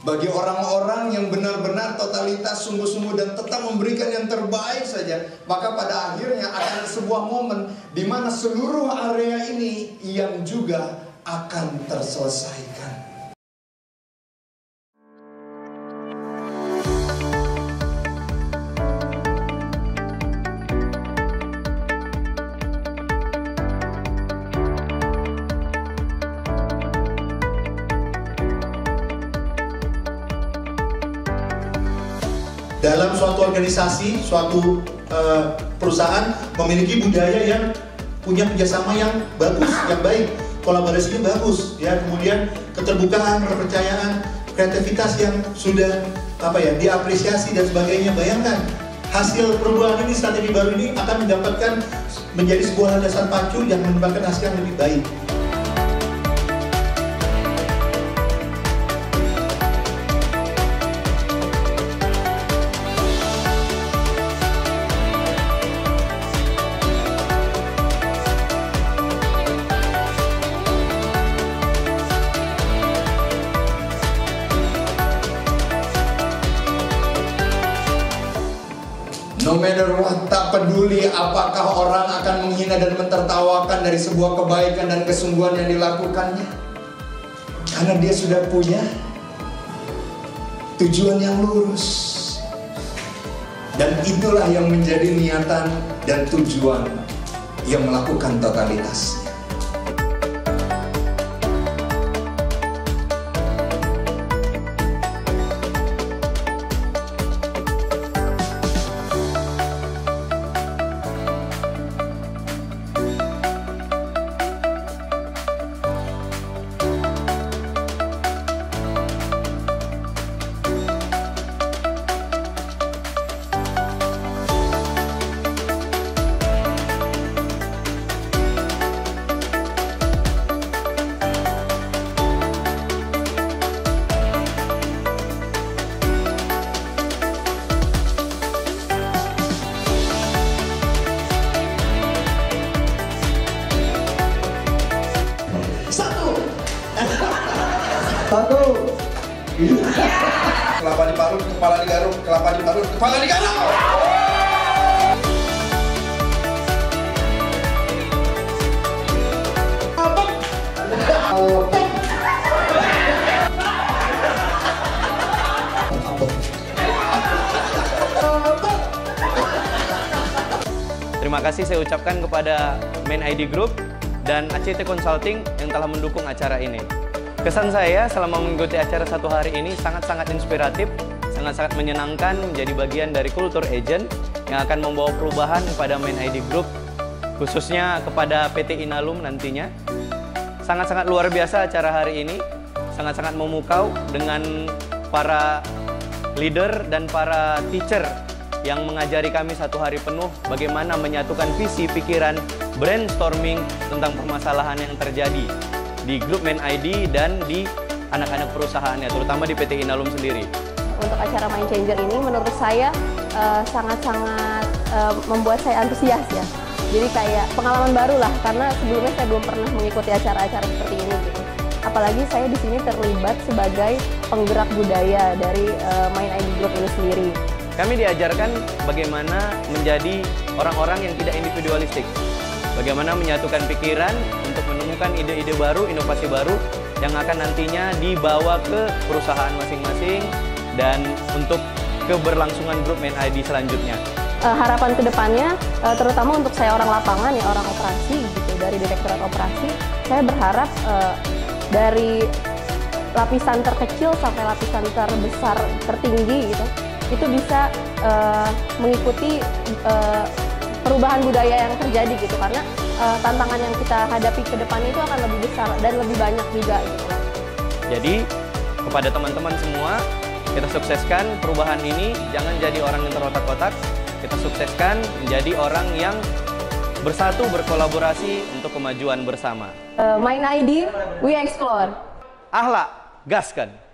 Bagi orang-orang yang benar-benar totalitas sungguh-sungguh dan tetap memberikan yang terbaik saja, maka pada akhirnya akan sebuah momen di mana seluruh area ini yang juga akan terselesaikan. Dalam suatu organisasi, suatu uh, perusahaan memiliki budaya yang punya kerjasama yang bagus, yang baik, kolaborasinya bagus, ya kemudian keterbukaan, kepercayaan, kreativitas yang sudah apa ya diapresiasi dan sebagainya. Bayangkan hasil perubahan ini, strategi baru ini akan mendapatkan menjadi sebuah landasan pacu yang mendapatkan hasil yang lebih baik. Matter what, tak peduli apakah orang akan menghina dan mentertawakan dari sebuah kebaikan dan kesungguhan yang dilakukannya. Karena dia sudah punya tujuan yang lurus. Dan itulah yang menjadi niatan dan tujuan yang melakukan totalitas. Satu. Kelapa diparut, kepala digaruk, kelapa diparut, kepala digaruk. Terima kasih saya ucapkan kepada Main ID Group dan ACT Consulting yang telah mendukung acara ini. Kesan saya selama mengikuti acara satu hari ini sangat-sangat inspiratif, sangat-sangat menyenangkan menjadi bagian dari kultur agent yang akan membawa perubahan kepada Main ID Group, khususnya kepada PT Inalum nantinya. Sangat-sangat luar biasa acara hari ini, sangat-sangat memukau dengan para leader dan para teacher yang mengajari kami satu hari penuh bagaimana menyatukan visi, pikiran, brainstorming tentang permasalahan yang terjadi di grup Main ID dan di anak-anak perusahaannya, terutama di PT Inalum sendiri. Untuk acara Mind Changer ini menurut saya eh, sangat-sangat uh, membuat saya antusias ya. Jadi kayak pengalaman baru lah karena sebelumnya saya belum pernah mengikuti acara-acara seperti ini gitu. Apalagi saya di sini terlibat sebagai penggerak budaya dari uh, Mind ID Group ini sendiri. Kami diajarkan bagaimana menjadi orang-orang yang tidak individualistik. Bagaimana menyatukan pikiran untuk menemukan ide-ide baru, inovasi baru yang akan nantinya dibawa ke perusahaan masing-masing dan untuk keberlangsungan grup Main selanjutnya. Uh, harapan ke depannya, uh, terutama untuk saya orang lapangan ya orang operasi gitu dari direktorat operasi, saya berharap uh, dari lapisan terkecil sampai lapisan terbesar tertinggi gitu itu bisa mengikuti perubahan budaya yang terjadi gitu karena uh, tantangan yang kita hadapi ke depan itu akan lebih besar dan lebih banyak juga gitu. Jadi kepada teman-teman semua kita sukseskan perubahan ini jangan jadi orang yang terotak-otak kita sukseskan menjadi orang yang bersatu berkolaborasi untuk kemajuan bersama. Uh, main ID, we explore. Ahlak, gaskan.